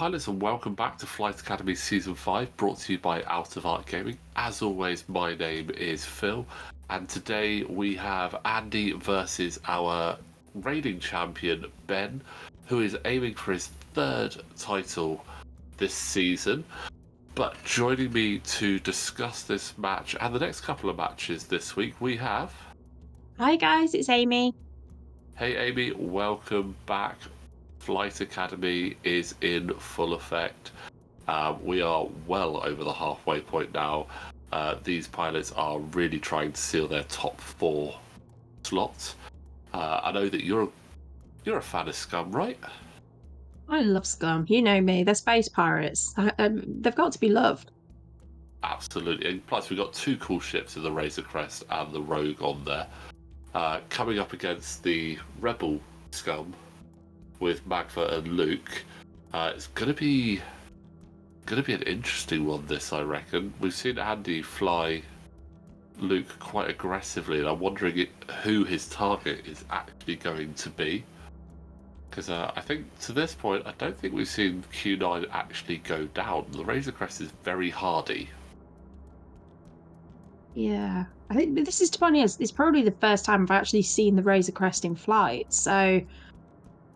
pilots, and welcome back to Flight Academy Season 5, brought to you by Out of Arc Gaming. As always, my name is Phil, and today we have Andy versus our reigning champion, Ben, who is aiming for his third title this season. But joining me to discuss this match and the next couple of matches this week, we have. Hi guys, it's Amy. Hey Amy, welcome back. Flight Academy is in full effect. Uh, we are well over the halfway point now. Uh, these pilots are really trying to seal their top four slots. Uh, I know that you're you're a fan of Scum, right? I love Scum. You know me. They're space pirates. I, um, they've got to be loved. Absolutely. And plus, we've got two cool ships in the Razor Crest and the Rogue on there. Uh, coming up against the Rebel Scum with Magva and Luke. Uh, it's going to be to be an interesting one. This, I reckon. We've seen Andy fly Luke quite aggressively, and I'm wondering it, who his target is actually going to be. Because uh, I think to this point, I don't think we've seen Q9 actually go down. The Razor Crest is very hardy. Yeah, I think this is funny. It's probably the first time I've actually seen the Razor Crest in flight, so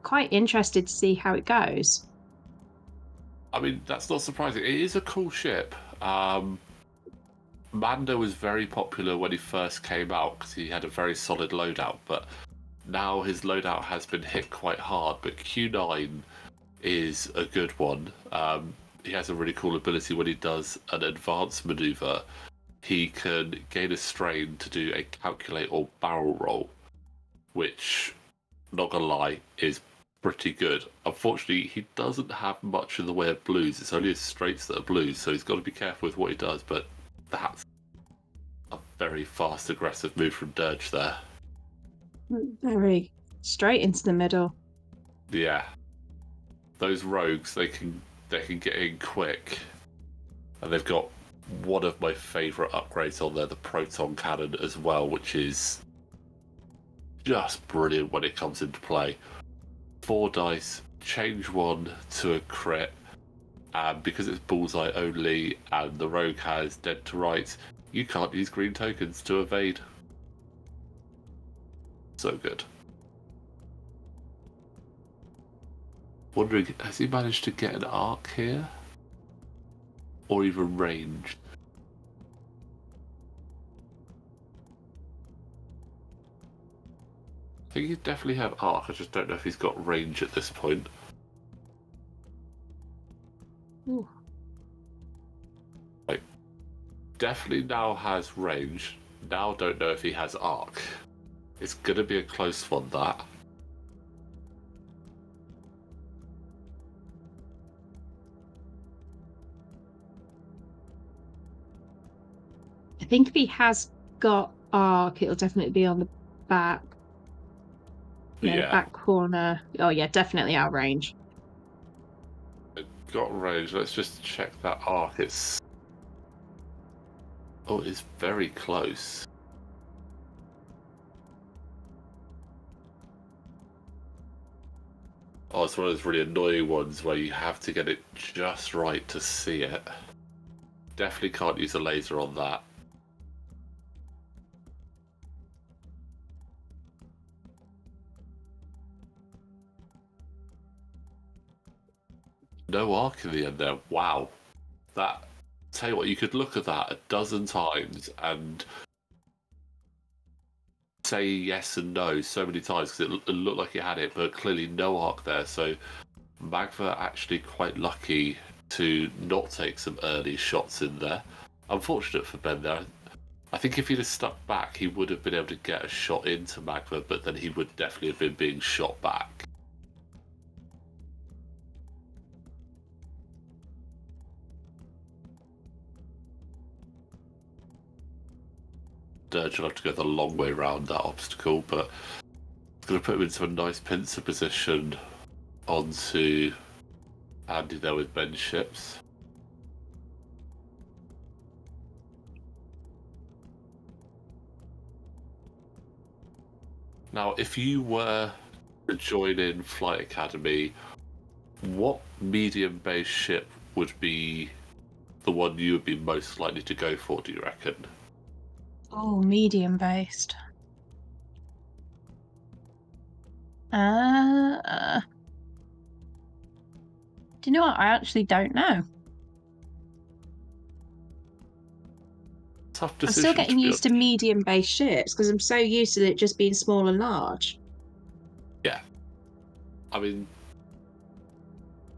quite interested to see how it goes. I mean, that's not surprising. It is a cool ship. Um, Mando was very popular when he first came out because he had a very solid loadout, but now his loadout has been hit quite hard. But Q9 is a good one. Um, he has a really cool ability when he does an advanced maneuver. He can gain a strain to do a calculate or barrel roll, which, not gonna lie, is pretty good. Unfortunately, he doesn't have much in the way of blues. It's only his straights that are blues, so he's got to be careful with what he does. But that's a very fast, aggressive move from Durge there. Very straight into the middle. Yeah, those rogues they can they can get in quick, and they've got one of my favourite upgrades on there, the proton cannon as well, which is just brilliant when it comes into play. Four dice, change one to a crit, and because it's bullseye only, and the rogue has dead to rights, you can't use green tokens to evade. So good. Wondering, has he managed to get an arc here? Or even range? Think he definitely have arc, I just don't know if he's got range at this point. Ooh. Like, definitely now has range. Now don't know if he has arc. It's gonna be a close one, that. I think if he has got arc, it'll definitely be on the back. Yeah, Yeah. back corner. Oh yeah, definitely out range. Got range. Let's just check that arc. It's. Oh, it's very close. Oh, it's one of those really annoying ones where you have to get it just right to see it. Definitely can't use a laser on that. No arc in the end there. Wow. That tell you what, you could look at that a dozen times and say yes and no so many times because it, it looked like it had it, but clearly no arc there. So Magva actually quite lucky to not take some early shots in there. Unfortunate for Ben there. I think if he'd have stuck back, he would have been able to get a shot into Magva, but then he would definitely have been being shot back. Uh, Durge will have to go the long way round that obstacle, but it's going to put him into a nice pincer position onto Andy there with Ben's ships. Now, if you were to join in Flight Academy, what medium base ship would be the one you would be most likely to go for, do you reckon? Oh, medium based. Uh, do you know what? I actually don't know. Tough decision. I'm still getting to used to medium based ships because I'm so used to it just being small and large. Yeah. I mean,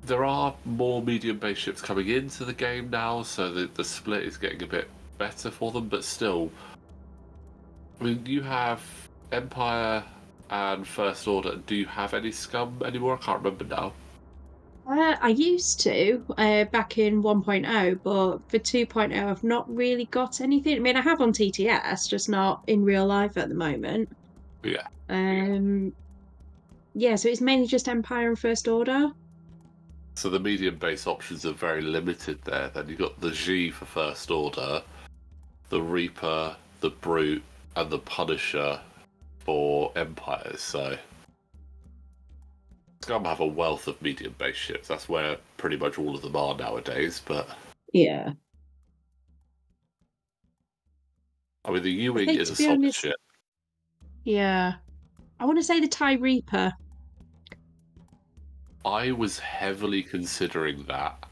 there are more medium based ships coming into the game now, so the, the split is getting a bit better for them, but still. I mean, you have Empire and First Order. Do you have any scum anymore? I can't remember now. Uh, I used to uh, back in 1.0, but for 2.0, I've not really got anything. I mean, I have on TTS, just not in real life at the moment. Yeah. Um, yeah, so it's mainly just Empire and First Order. So the medium base options are very limited there. Then you've got the G for First Order, the Reaper, the Brute, and the Punisher for Empires. So Scum have a wealth of medium base ships. That's where pretty much all of them are nowadays. But Yeah. I mean, the U-wing is a be solid honest- ship. Yeah. I want to say the TIE Reaper. I was heavily considering that.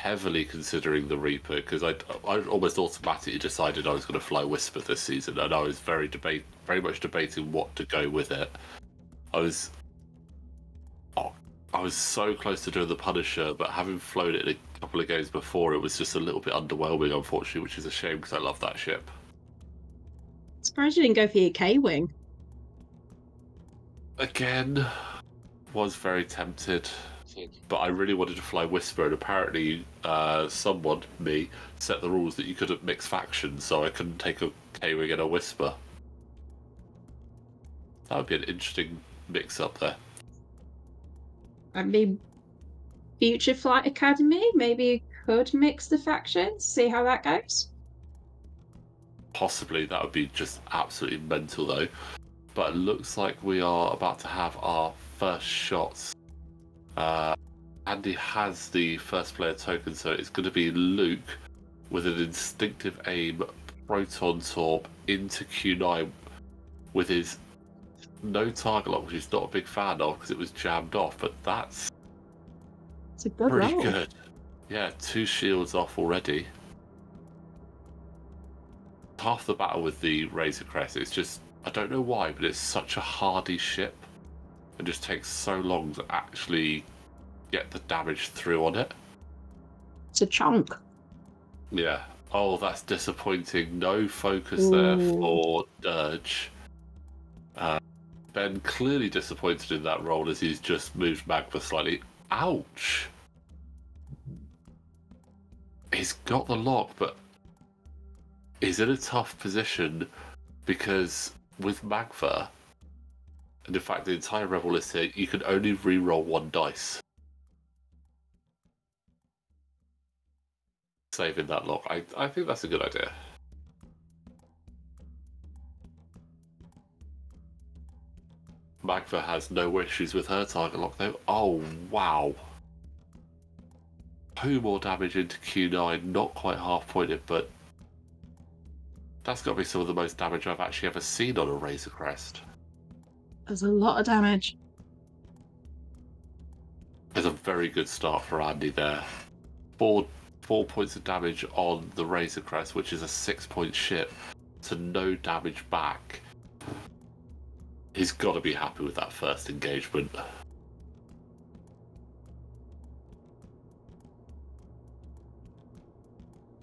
Heavily considering the Reaper because I, I almost automatically decided I was going to fly Whisper this season, and I was very debate, very much debating what to go with it. I was, oh, I was so close to doing the Punisher, but having flown it in a couple of games before, it was just a little bit underwhelming, unfortunately, which is a shame because I love that ship. Surprised you didn't go for your K Wing. Again, was very tempted. But I really wanted to fly Whisper, and apparently, uh, someone, me, set the rules that you couldn't mix factions, so I couldn't take a K Wing and a Whisper. That would be an interesting mix up there. I mean, Future Flight Academy, maybe you could mix the factions, see how that goes. Possibly that would be just absolutely mental, though. But it looks like we are about to have our first shots. Uh, Andy has the first player token, so it's going to be Luke with an instinctive aim proton torp into Q9 with his no target lock, which he's not a big fan of because it was jammed off. But that's It's a good pretty roll. good. Yeah, two shields off already. Half the battle with the Razor Crest, it's just I don't know why, but it's such a hardy ship. It just takes so long to actually get the damage through on it. It's a chunk. Yeah. Oh, that's disappointing. No focus there for Durge. Uh, ben clearly disappointed in that roll as he's just moved Magva slightly. Ouch! He's got the lock, but he's in a tough position because with Magva, and in fact the entire Rebel list here, you can only re-roll one dice. Saving that lock. I, I think that's a good idea. Magva has no issues with her target lock though. Oh wow. Two more damage into Q9, not quite half pointed, but that's got to be some of the most damage I've actually ever seen on a Razor Crest. There's a lot of damage. There's a very good start for Andy there. Four four points of damage on the Razor Crest, which is a six point ship, to no damage back. He's got to be happy with that first engagement.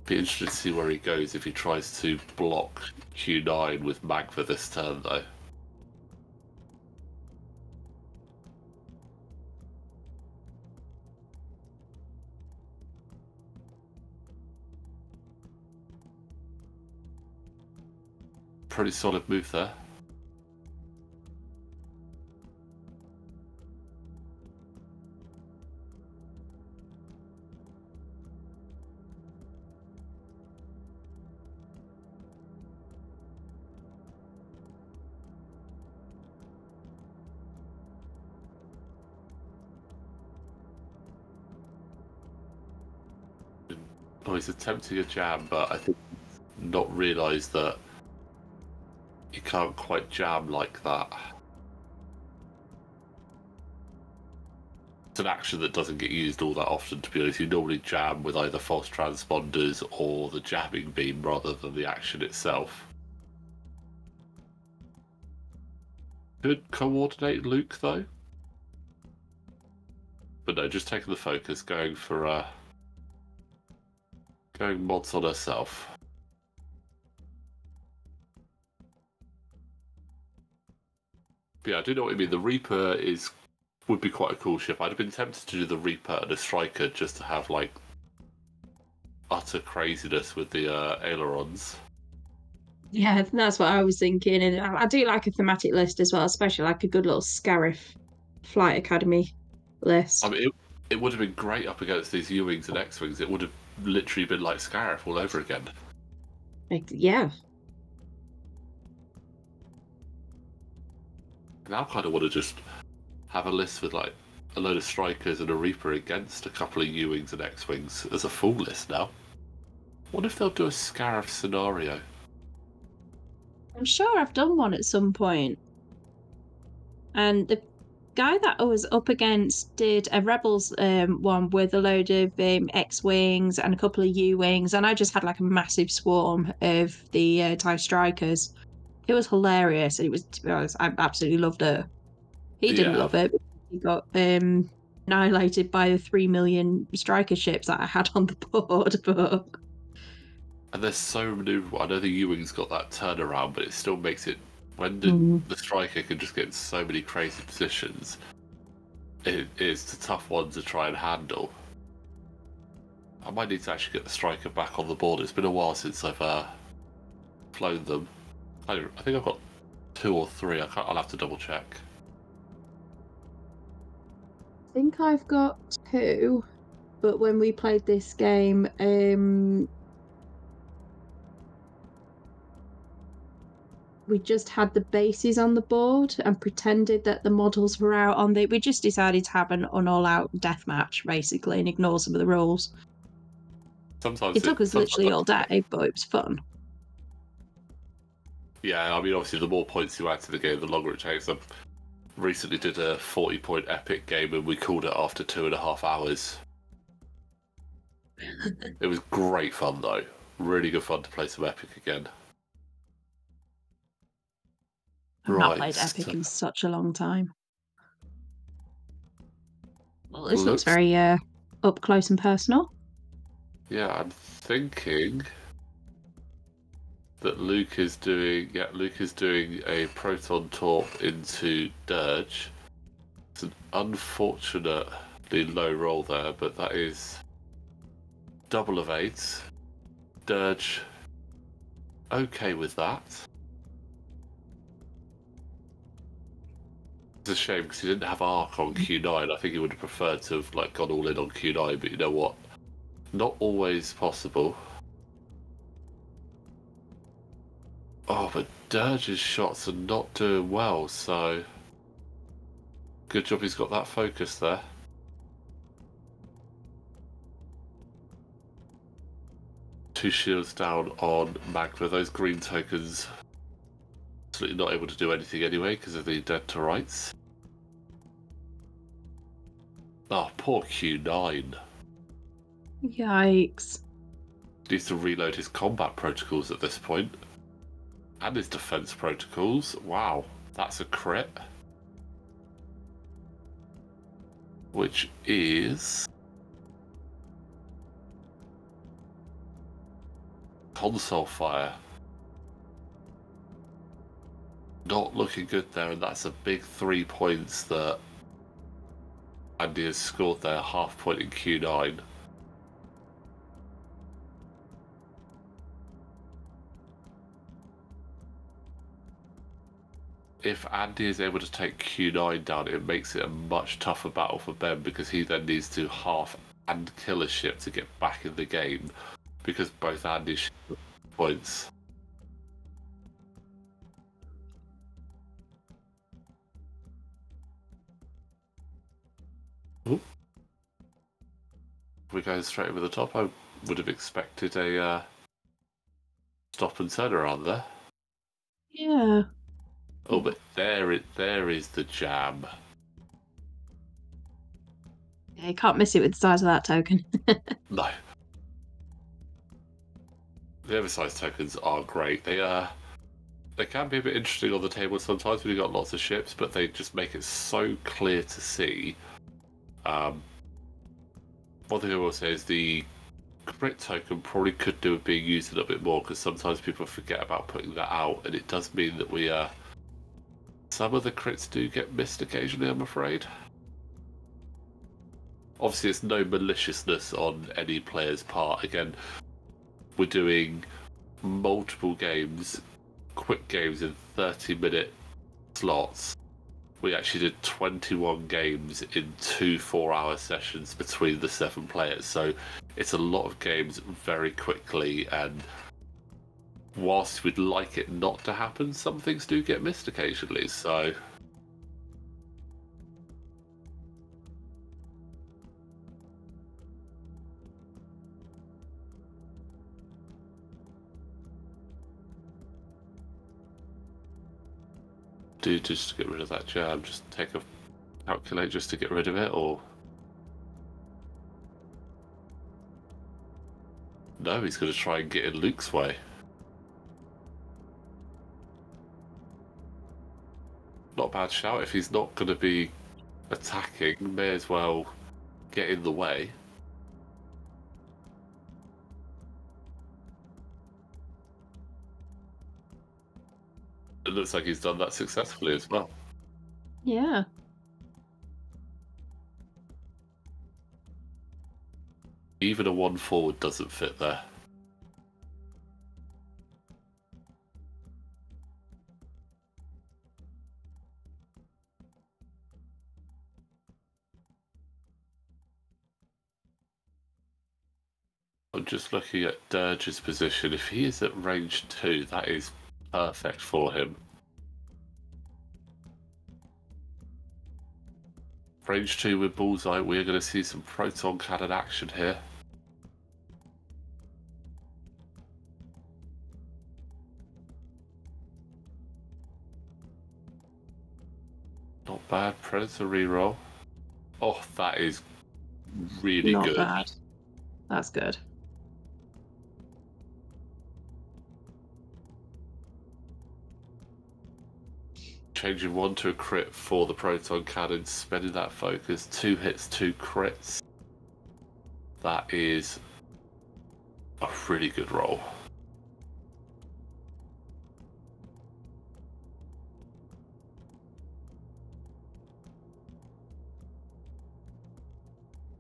Be interested to see where he goes if he tries to block Q9 with Magva this turn, though. pretty solid move there. Oh, he's attempting a jam, but I think not realised that you can't quite jam like that. It's an action that doesn't get used all that often, to be honest. You normally jam with either false transponders or the jamming beam rather than the action itself. Could coordinate Luke though. But no, just taking the focus, going for uh going mods on herself. Yeah, I do know what you mean. The Reaper is would be quite a cool ship. I'd have been tempted to do the Reaper and a Striker just to have like utter craziness with the uh, ailerons. Yeah, that's what I was thinking. And I, do like a thematic list as well, especially like a good little Scarif Flight Academy list. I mean, it, it would have been great up against these U Wings and X Wings. It would have literally been like Scarif all over again. Like, yeah. Now, kind of want to just have a list with like a load of strikers and a Reaper against a couple of U Wings and X Wings as a full list now. What if they'll do a Scarif scenario? I'm sure I've done one at some point. And the guy that I was up against did a Rebels um, one with a load of um, X Wings and a couple of U Wings, and I just had like a massive swarm of the uh, TIE Strikers. It was hilarious. It was, to be honest, I absolutely loved it. He didn't Yeah. love it. He got um, annihilated by the three million striker ships that I had on the board. But And there's so maneuverable. I know the U Wings got that turnaround, but it still makes it when the, Mm. the striker can just get in so many crazy positions. It is a tough one to try and handle. I might need to actually get the striker back on the board. It's been a while since I've uh, flown them. I, I think I've got two or three. I can't, I'll have to double check. I think I've got two, but when we played this game, um, we just had the bases on the board and pretended that the models were out on the. We just decided to have an, an all-out death match basically and ignore some of the rules. Sometimes It took us literally all day, but it was fun. Yeah, I mean, obviously, the more points you add to the game, the longer it takes. I recently did a 40 point epic game and we called it after two and a half hours. it was great fun, though. Really good fun to play some epic again. I've not played Epic in such a long time. Well, this Well, looks very uh, up close and personal. Yeah, I'm thinking that Luke is doing. Yeah, Luke is doing a proton torp into Durge. It's an unfortunately low roll there, but that is double of eight. Durge, okay with that. It's a shame because he didn't have arc on Q9. I think he would have preferred to have like gone all in on Q9, but you know what? Not always possible. Durge's shots are not doing well, so. Good job he's got that focus there. Two shields down on Magva. Those green tokens absolutely not able to do anything anyway because of the dead to rights. Oh, ah, poor Q9. Yikes. needs to reload his combat protocols at this point. And his defense protocols. Wow, that's a crit. Which is. Console fire. Not looking good there, and that's a big three points that Andy has scored there, half point in Q9. If Andy is able to take Q9 down, it makes it a much tougher battle for Ben because he then needs to half and kill a ship to get back in the game because both Andy's points. We go straight over the top. I would have expected a uh, stop and turn around there. Yeah. Oh, but there it there is the jab. yeah. You can't miss it with the size of that token. No. The oversized tokens are great. They uh they can be a bit interesting on the table sometimes when you've got lots of ships, but they just make it so clear to see. Um, one thing I will say is the crit token probably could do with being used a little bit more because sometimes people forget about putting that out, and it does mean that we uh some of the crits do get missed occasionally. I'm afraid. Obviously, it's no maliciousness on any player's part. Again, we're doing multiple games, quick games in 30 minute slots. We actually did 21 games in two four hour sessions between the seven players. So it's a lot of games very quickly. And whilst we'd like it not to happen, some things do get missed occasionally. So do just to get rid of that jam? Just take a calculate just to get rid of it, or no? He's going to try and get in Luke's way. Not a bad shout. If he's not going to be attacking, may as well get in the way. It looks like he's done that successfully as well. yeah. Even a one forward doesn't fit there. Just looking at Durge's position. If he is at range two, that is perfect for him. Range 2 with Bullseye, we're going to see some proton cannon action here. Not bad. Predator reroll. Oh, that is really Not good. bad. That's good. Changing one to a crit for the proton cannon, spending that focus. Two hits, two crits. That is a really good roll.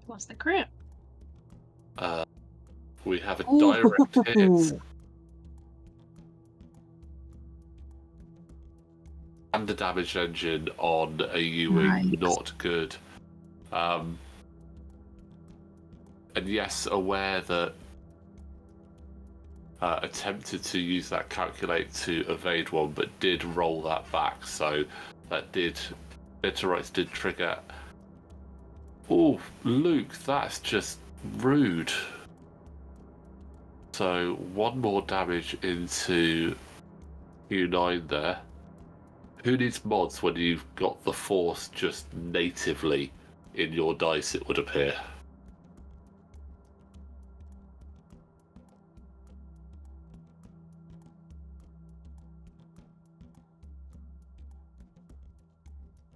What's the crit? Uh, we have a direct hit. and the damage engine on a U-wing not good. Um, and yes, aware that uh, attempted to use that calculate to evade one, but did roll that back. So that did Bitterites did trigger. Oh, Luke, that's just rude. So one more damage into Q9 there. Who needs mods when you've got the force just natively in your dice, it would appear?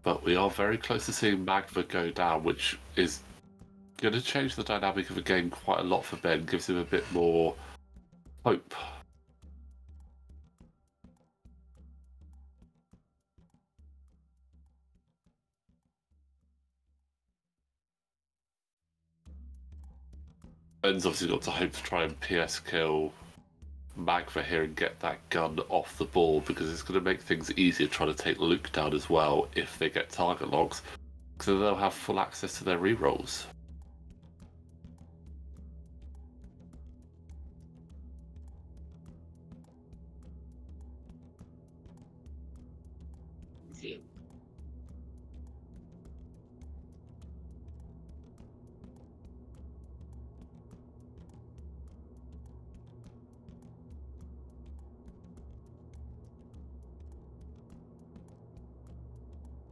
But we are very close to seeing Magva go down, which is going to change the dynamic of the game quite a lot for Ben, gives him a bit more hope. Ben's obviously got to hope to try and PS kill Magva here and get that gun off the ball because it's going to make things easier trying to take Luke down as well if they get target logs. So they'll have full access to their rerolls.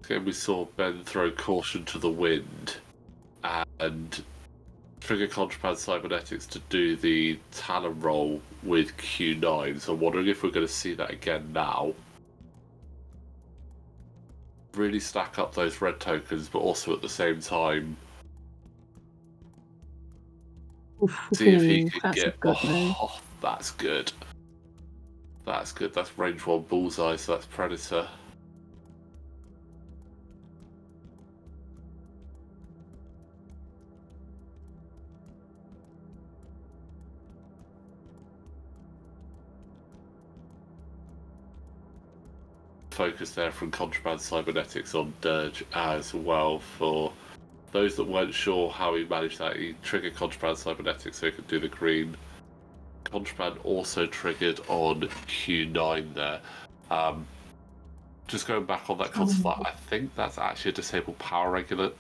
Game we saw Ben throw caution to the wind and trigger contraband cybernetics to do the talon roll with Q9. So I'm wondering if we're going to see that again now. Really stack up those red tokens, but also at the same time see if he can get. Oh, that's good. That's good. That's range one bullseye, so that's predator. Focus there from Contraband Cybernetics on Durge as well for those that weren't sure how he managed that. He triggered Contraband Cybernetics so he could do the green. Contraband also triggered on Q9 there. Um, just going back on that console, flight, I think that's actually a disabled power regulator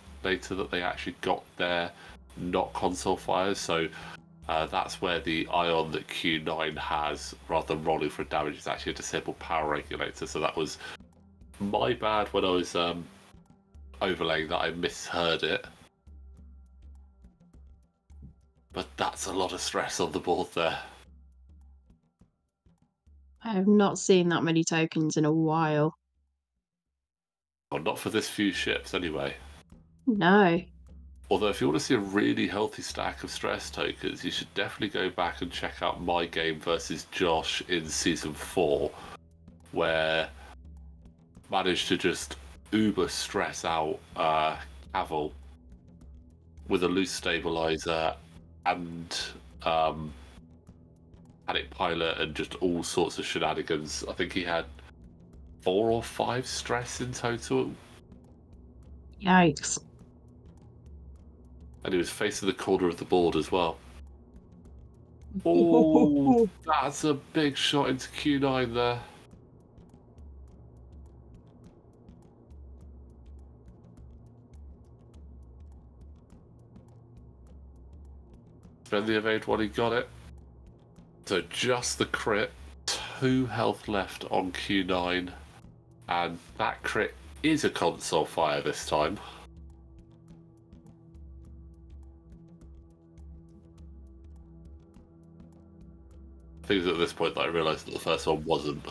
that they actually got there, not console fires. So uh, that's where the ion that Q9 has, rather than rolling for damage, is actually a disabled power regulator. So that was my bad when I was um, overlaying that. I misheard it. But that's a lot of stress on the board there. I have not seen that many tokens in a while. Well, not for this few ships, anyway. No. Although, if you want to see a really healthy stack of stress tokens, you should definitely go back and check out my game versus Josh in season four, where managed to just uber stress out uh, Kavil with a loose stabilizer and um, panic pilot and just all sorts of shenanigans. I think he had four or five stress in total, Yikes. And he was facing the corner of the board as well. Oh, that's a big shot into Q9 there. Spend the evade while he got it. So just the crit, two health left on Q9, and that crit is a console fire this time. I think it was at this point that I realised that the first one wasn't.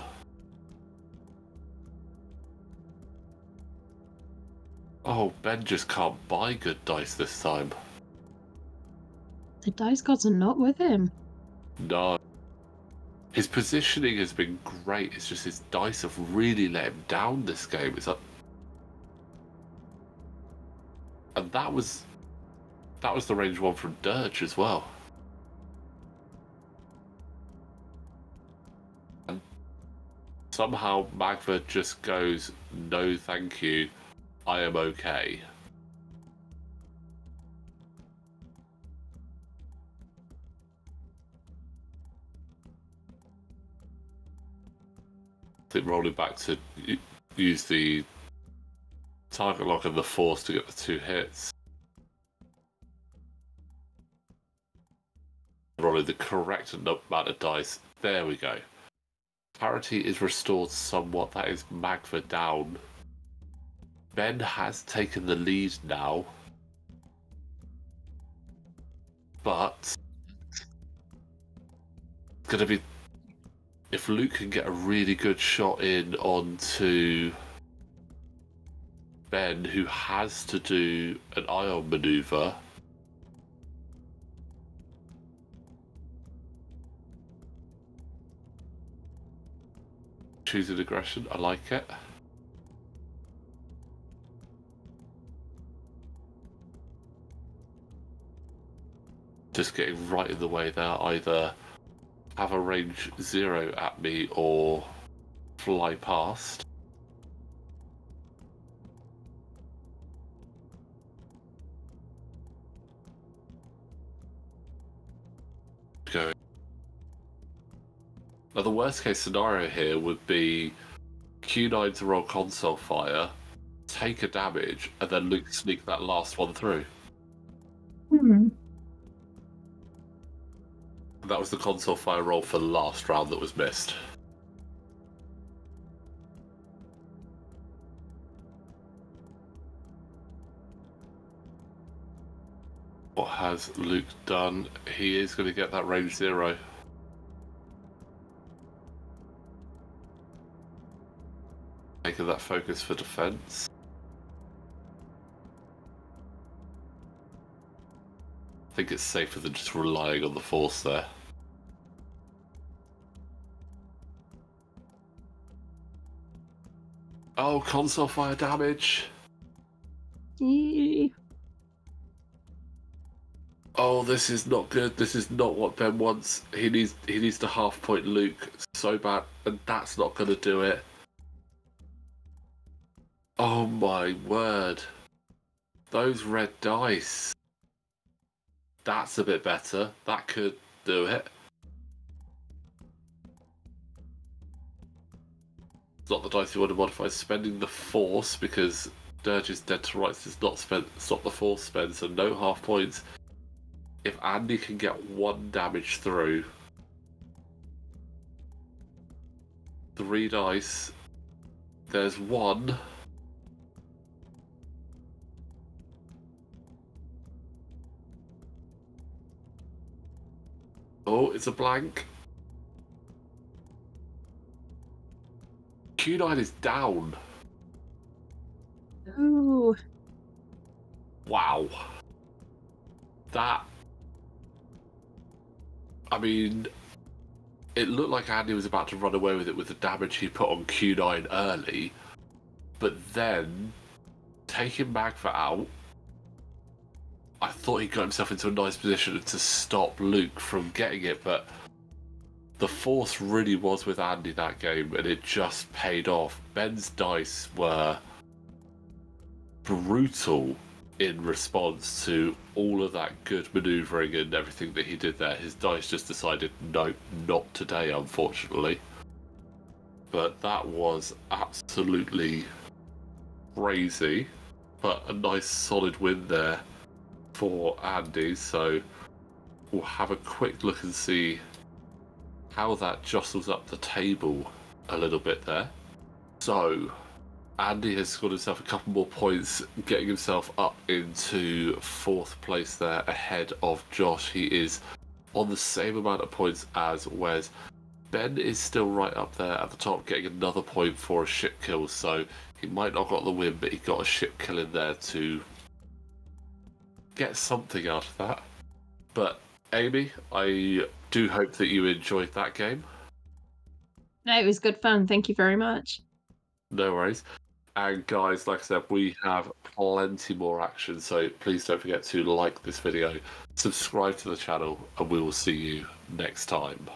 Oh, Ben just can't buy good dice this time. The dice gods are not with him. No. His positioning has been great. It's just his dice have really let him down this game. It's like, and that was that was the range one from Durge as well. Somehow Magva just goes, "No, thank you. I am okay." I think rolling back to use the target lock and the force to get the two hits. Rolling the correct amount of dice. There we go. Parity is restored somewhat. That is Magva down. Ben has taken the lead now. But it's going to be if Luke can get a really good shot in onto Ben, who has to do an ion maneuver. Choosing aggression, I like it. Just getting right in the way there, either have a range zero at me or fly past. The worst case scenario here would be Q9 to roll console fire, take a damage, and then Luke sneak that last one through. Mm-hmm. That was the console fire roll for the last round that was missed. What has Luke done? He is going to get that range zero. That focus for defense. I think it's safer than just relying on the force there. Oh, console fire damage. Yee. Oh, this is not good. This is not what Ben wants. He needs he needs to half point Luke so bad, and that's not going to do it. Oh my word! Those red dice. That's a bit better. That could do it. It's not the dice you want to modify. Spending the force because Durge's dead to rights does not spend stop the force spend, so no half points if Andy can get one damage through, three dice, there's one. It's a blank. Q9 is down. Ooh. Wow. That I mean, it looked like Andy was about to run away with it with the damage he put on Q9 early, but then taking Magva out, I thought he got himself into a nice position to stop Luke from getting it, but the force really was with Andy that game, and it just paid off. Ben's dice were brutal in response to all of that good maneuvering and everything that he did there, his dice just decided, nope, not today, unfortunately. But that was absolutely crazy. But a nice solid win there for Andy. So we'll have a quick look and see how that jostles up the table a little bit there. So Andy has scored himself a couple more points, getting himself up into fourth place there ahead of Josh. He is on the same amount of points as Wes. Ben is still right up there at the top, getting another point for a ship kill. So he might not got the win, but he got a ship kill in there to get something out of that. But Amy, I do hope that you enjoyed that game. No, it was good fun. Thank you very much. No worries. And guys, like I said, we have plenty more action, so please don't forget to like this video, subscribe to the channel, and we will see you next time.